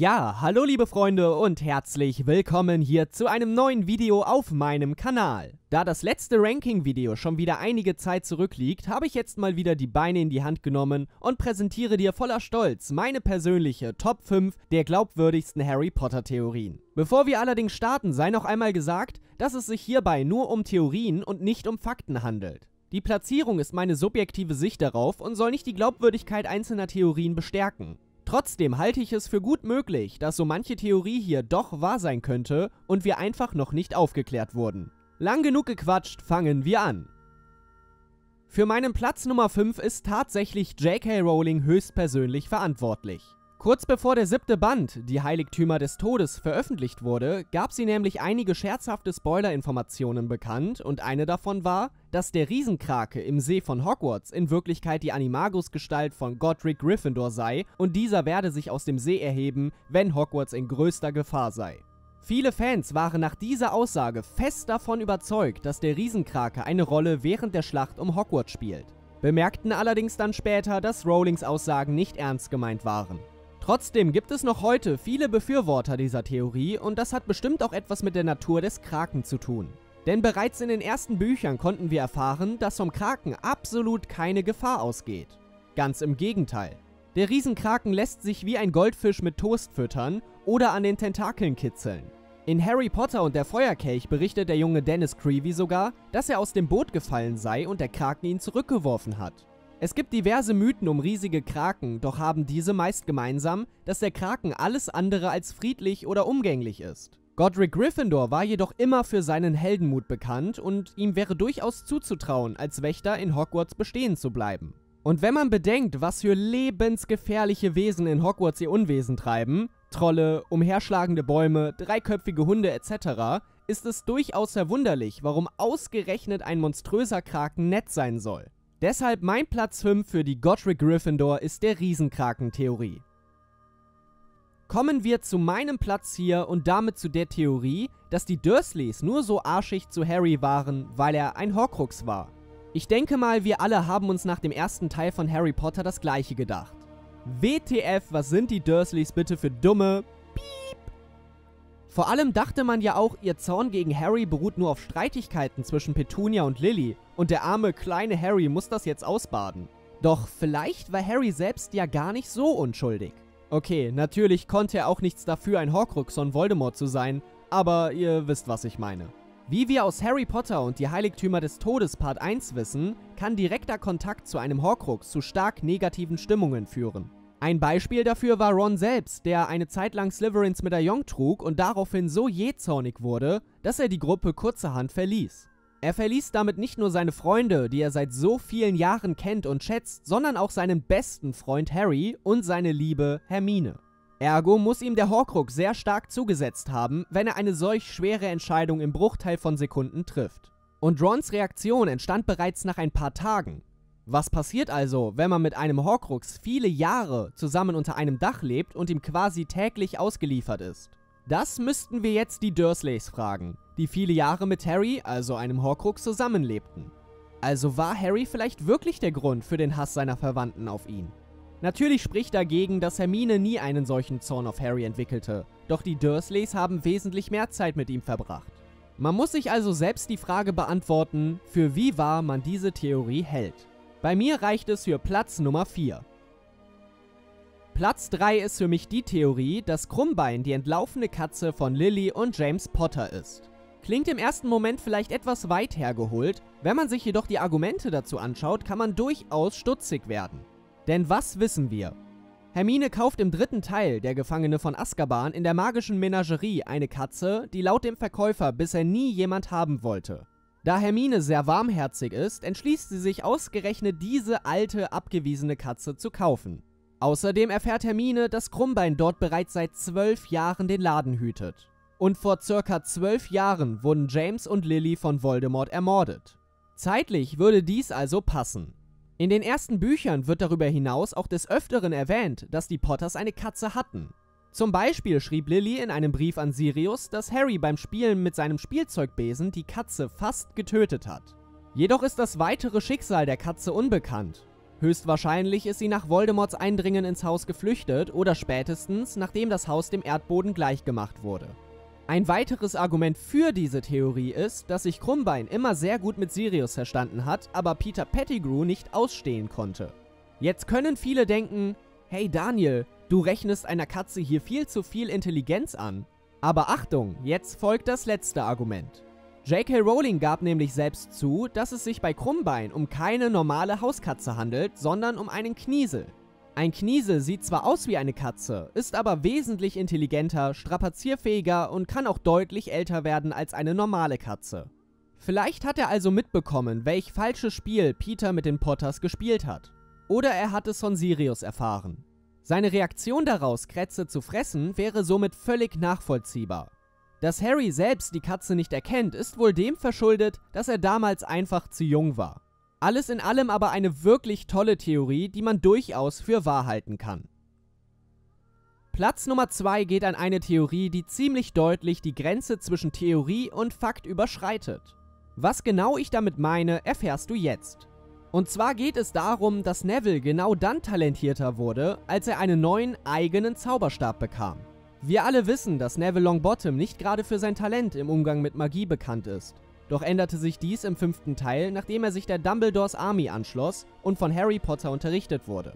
Ja, hallo liebe Freunde und herzlich willkommen hier zu einem neuen Video auf meinem Kanal. Da das letzte Ranking-Video schon wieder einige Zeit zurückliegt, habe ich jetzt mal wieder die Beine in die Hand genommen und präsentiere dir voller Stolz meine persönliche Top 5 der glaubwürdigsten Harry Potter Theorien. Bevor wir allerdings starten, sei noch einmal gesagt, dass es sich hierbei nur um Theorien und nicht um Fakten handelt. Die Platzierung ist meine subjektive Sicht darauf und soll nicht die Glaubwürdigkeit einzelner Theorien bestärken. Trotzdem halte ich es für gut möglich, dass so manche Theorie hier doch wahr sein könnte und wir einfach noch nicht aufgeklärt wurden. Lang genug gequatscht, fangen wir an. Für meinen Platz Nummer 5 ist tatsächlich J.K. Rowling höchstpersönlich verantwortlich. Kurz bevor der siebte Band, die Heiligtümer des Todes, veröffentlicht wurde, gab sie nämlich einige scherzhafte Spoiler-Informationen bekannt und eine davon war, dass der Riesenkrake im See von Hogwarts in Wirklichkeit die Animagus-Gestalt von Godric Gryffindor sei und dieser werde sich aus dem See erheben, wenn Hogwarts in größter Gefahr sei. Viele Fans waren nach dieser Aussage fest davon überzeugt, dass der Riesenkrake eine Rolle während der Schlacht um Hogwarts spielt, bemerkten allerdings dann später, dass Rowlings Aussagen nicht ernst gemeint waren. Trotzdem gibt es noch heute viele Befürworter dieser Theorie und das hat bestimmt auch etwas mit der Natur des Kraken zu tun. Denn bereits in den ersten Büchern konnten wir erfahren, dass vom Kraken absolut keine Gefahr ausgeht. Ganz im Gegenteil. Der Riesenkraken lässt sich wie ein Goldfisch mit Toast füttern oder an den Tentakeln kitzeln. In Harry Potter und der Feuerkelch berichtet der junge Dennis Creevy sogar, dass er aus dem Boot gefallen sei und der Kraken ihn zurückgeworfen hat. Es gibt diverse Mythen um riesige Kraken, doch haben diese meist gemeinsam, dass der Kraken alles andere als friedlich oder umgänglich ist. Godric Gryffindor war jedoch immer für seinen Heldenmut bekannt und ihm wäre durchaus zuzutrauen, als Wächter in Hogwarts bestehen zu bleiben. Und wenn man bedenkt, was für lebensgefährliche Wesen in Hogwarts ihr Unwesen treiben, Trolle, umherschlagende Bäume, dreiköpfige Hunde etc., ist es durchaus verwunderlich, warum ausgerechnet ein monströser Kraken nett sein soll. Deshalb mein Platz 5 für die Godric Gryffindor ist der Riesenkraken-Theorie. Kommen wir zu meinem Platz hier und damit zu der Theorie, dass die Dursleys nur so arschig zu Harry waren, weil er ein Horcrux war. Ich denke mal, wir alle haben uns nach dem ersten Teil von Harry Potter das gleiche gedacht. WTF, was sind die Dursleys bitte für dumme Piep? Vor allem dachte man ja auch, ihr Zorn gegen Harry beruht nur auf Streitigkeiten zwischen Petunia und Lily und der arme kleine Harry muss das jetzt ausbaden. Doch vielleicht war Harry selbst ja gar nicht so unschuldig. Okay, natürlich konnte er auch nichts dafür, ein Horcrux von Voldemort zu sein, aber ihr wisst, was ich meine. Wie wir aus Harry Potter und die Heiligtümer des Todes Part 1 wissen, kann direkter Kontakt zu einem Horcrux zu stark negativen Stimmungen führen. Ein Beispiel dafür war Ron selbst, der eine Zeit lang Slytherins Medaillon trug und daraufhin so jähzornig wurde, dass er die Gruppe kurzerhand verließ. Er verließ damit nicht nur seine Freunde, die er seit so vielen Jahren kennt und schätzt, sondern auch seinen besten Freund Harry und seine Liebe Hermine. Ergo muss ihm der Horcrux sehr stark zugesetzt haben, wenn er eine solch schwere Entscheidung im Bruchteil von Sekunden trifft. Und Rons Reaktion entstand bereits nach ein paar Tagen. Was passiert also, wenn man mit einem Horcrux viele Jahre zusammen unter einem Dach lebt und ihm quasi täglich ausgeliefert ist? Das müssten wir jetzt die Dursleys fragen, die viele Jahre mit Harry, also einem Horcrux, zusammenlebten. Also war Harry vielleicht wirklich der Grund für den Hass seiner Verwandten auf ihn? Natürlich spricht dagegen, dass Hermine nie einen solchen Zorn auf Harry entwickelte, doch die Dursleys haben wesentlich mehr Zeit mit ihm verbracht. Man muss sich also selbst die Frage beantworten, für wie wahr man diese Theorie hält. Bei mir reicht es für Platz Nummer 4. Platz 3 ist für mich die Theorie, dass Krummbein die entlaufene Katze von Lily und James Potter ist. Klingt im ersten Moment vielleicht etwas weit hergeholt, wenn man sich jedoch die Argumente dazu anschaut, kann man durchaus stutzig werden. Denn was wissen wir? Hermine kauft im dritten Teil, der Gefangene von Azkaban, in der magischen Menagerie eine Katze, die laut dem Verkäufer bisher nie jemand haben wollte. Da Hermine sehr warmherzig ist, entschließt sie sich ausgerechnet diese alte, abgewiesene Katze zu kaufen. Außerdem erfährt Hermine, dass Krummbein dort bereits seit zwölf Jahren den Laden hütet. Und vor circa zwölf Jahren wurden James und Lily von Voldemort ermordet. Zeitlich würde dies also passen. In den ersten Büchern wird darüber hinaus auch des Öfteren erwähnt, dass die Potters eine Katze hatten. Zum Beispiel schrieb Lily in einem Brief an Sirius, dass Harry beim Spielen mit seinem Spielzeugbesen die Katze fast getötet hat. Jedoch ist das weitere Schicksal der Katze unbekannt Höchstwahrscheinlich ist sie nach Voldemorts Eindringen ins Haus geflüchtet oder spätestens nachdem das Haus dem Erdboden gleichgemacht wurde. Ein weiteres Argument für diese Theorie ist, dass sich Krummbein immer sehr gut mit Sirius verstanden hat, aber Peter Pettigrew nicht ausstehen konnte. Jetzt können viele denken, hey Daniel, du rechnest einer Katze hier viel zu viel Intelligenz an. Aber Achtung, jetzt folgt das letzte Argument. J.K. Rowling gab nämlich selbst zu, dass es sich bei Krummbein um keine normale Hauskatze handelt, sondern um einen Kniesel. Ein Kniesel sieht zwar aus wie eine Katze, ist aber wesentlich intelligenter, strapazierfähiger und kann auch deutlich älter werden als eine normale Katze. Vielleicht hat er also mitbekommen, welch falsches Spiel Peter mit den Potters gespielt hat. Oder er hat es von Sirius erfahren. Seine Reaktion daraus, Krätze zu fressen, wäre somit völlig nachvollziehbar. Dass Harry selbst die Katze nicht erkennt, ist wohl dem verschuldet, dass er damals einfach zu jung war. Alles in allem aber eine wirklich tolle Theorie, die man durchaus für wahr halten kann. Platz Nummer 2 geht an eine Theorie, die ziemlich deutlich die Grenze zwischen Theorie und Fakt überschreitet. Was genau ich damit meine, erfährst du jetzt. Und zwar geht es darum, dass Neville genau dann talentierter wurde, als er einen neuen eigenen Zauberstab bekam. Wir alle wissen, dass Neville Longbottom nicht gerade für sein Talent im Umgang mit Magie bekannt ist. Doch änderte sich dies im fünften Teil, nachdem er sich der Dumbledores Army anschloss und von Harry Potter unterrichtet wurde.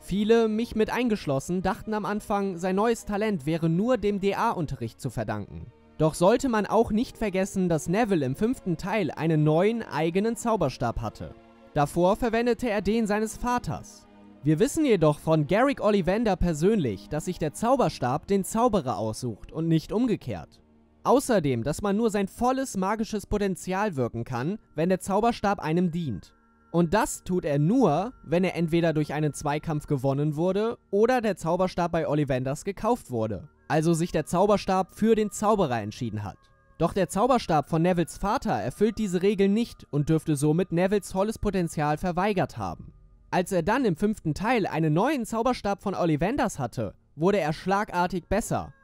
Viele, mich mit eingeschlossen, dachten am Anfang, sein neues Talent wäre nur dem DA-Unterricht zu verdanken. Doch sollte man auch nicht vergessen, dass Neville im fünften Teil einen neuen eigenen Zauberstab hatte. Davor verwendete er den seines Vaters. Wir wissen jedoch von Garrick Ollivander persönlich, dass sich der Zauberstab den Zauberer aussucht und nicht umgekehrt. Außerdem, dass man nur sein volles magisches Potenzial wirken kann, wenn der Zauberstab einem dient. Und das tut er nur, wenn er entweder durch einen Zweikampf gewonnen wurde oder der Zauberstab bei Ollivanders gekauft wurde. Also sich der Zauberstab für den Zauberer entschieden hat. Doch der Zauberstab von Nevilles Vater erfüllt diese Regel nicht und dürfte somit Nevilles volles Potenzial verweigert haben. Als er dann im fünften Teil einen neuen Zauberstab von Ollivanders hatte, wurde er schlagartig besser.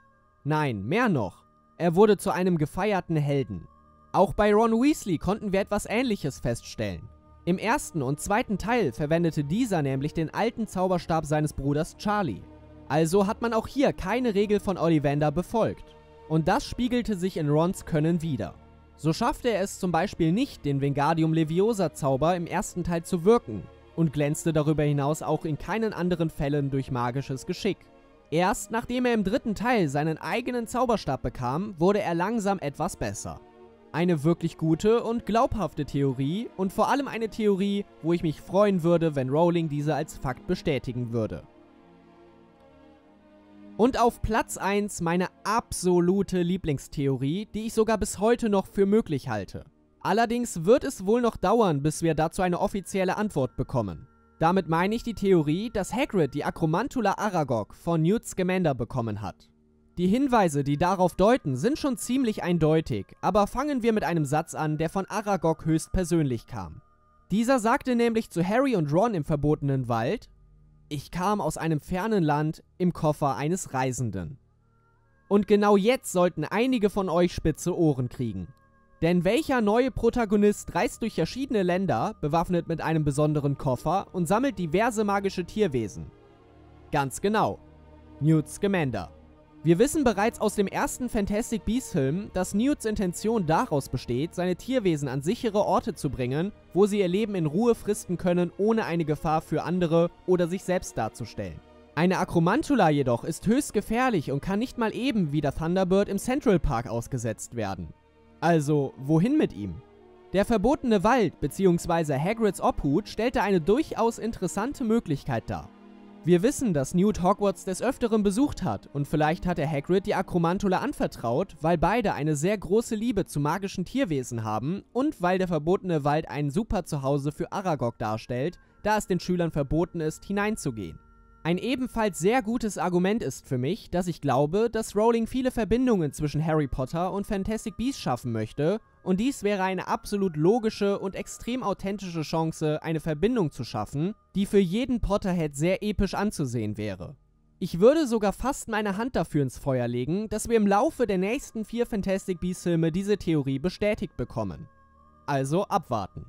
Nein, mehr noch. Er wurde zu einem gefeierten Helden. Auch bei Ron Weasley konnten wir etwas ähnliches feststellen. Im ersten und zweiten Teil verwendete dieser nämlich den alten Zauberstab seines Bruders Charlie. Also hat man auch hier keine Regel von Ollivander befolgt. Und das spiegelte sich in Rons Können wieder. So schaffte er es zum Beispiel nicht, den Wingardium Leviosa Zauber im ersten Teil zu wirken, und glänzte darüber hinaus auch in keinen anderen Fällen durch magisches Geschick. Erst nachdem er im dritten Teil seinen eigenen Zauberstab bekam, wurde er langsam etwas besser. Eine wirklich gute und glaubhafte Theorie und vor allem eine Theorie, wo ich mich freuen würde, wenn Rowling diese als Fakt bestätigen würde. Und auf Platz 1 meine absolute Lieblingstheorie, die ich sogar bis heute noch für möglich halte. Allerdings wird es wohl noch dauern, bis wir dazu eine offizielle Antwort bekommen. Damit meine ich die Theorie, dass Hagrid die Akromantula Aragog von Newt Scamander bekommen hat. Die Hinweise, die darauf deuten, sind schon ziemlich eindeutig, aber fangen wir mit einem Satz an, der von Aragog höchstpersönlich kam. Dieser sagte nämlich zu Harry und Ron im verbotenen Wald, ich kam aus einem fernen Land im Koffer eines Reisenden. Und genau jetzt sollten einige von euch spitze Ohren kriegen. Denn welcher neue Protagonist reist durch verschiedene Länder, bewaffnet mit einem besonderen Koffer und sammelt diverse magische Tierwesen? Ganz genau. Newt Scamander. Wir wissen bereits aus dem ersten Fantastic Beasts Film, dass Newts Intention daraus besteht, seine Tierwesen an sichere Orte zu bringen, wo sie ihr Leben in Ruhe fristen können, ohne eine Gefahr für andere oder sich selbst darzustellen. Eine Akromantula jedoch ist höchst gefährlich und kann nicht mal eben wie der Thunderbird im Central Park ausgesetzt werden. Also, wohin mit ihm? Der verbotene Wald bzw. Hagrids Obhut stellte eine durchaus interessante Möglichkeit dar. Wir wissen, dass Newt Hogwarts des Öfteren besucht hat und vielleicht hat er Hagrid die Akromantula anvertraut, weil beide eine sehr große Liebe zu magischen Tierwesen haben und weil der verbotene Wald ein super Zuhause für Aragog darstellt, da es den Schülern verboten ist, hineinzugehen. Ein ebenfalls sehr gutes Argument ist für mich, dass ich glaube, dass Rowling viele Verbindungen zwischen Harry Potter und Fantastic Beasts schaffen möchte und dies wäre eine absolut logische und extrem authentische Chance, eine Verbindung zu schaffen, die für jeden Potterhead sehr episch anzusehen wäre. Ich würde sogar fast meine Hand dafür ins Feuer legen, dass wir im Laufe der nächsten vier Fantastic Beasts Filme diese Theorie bestätigt bekommen. Also abwarten.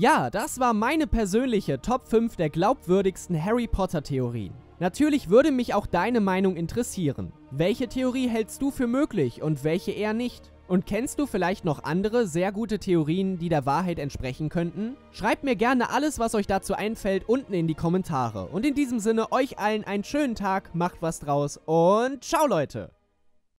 Ja, das war meine persönliche Top 5 der glaubwürdigsten Harry Potter Theorien. Natürlich würde mich auch deine Meinung interessieren. Welche Theorie hältst du für möglich und welche eher nicht? Und kennst du vielleicht noch andere sehr gute Theorien, die der Wahrheit entsprechen könnten? Schreibt mir gerne alles, was euch dazu einfällt, unten in die Kommentare. Und in diesem Sinne euch allen einen schönen Tag, macht was draus und ciao Leute!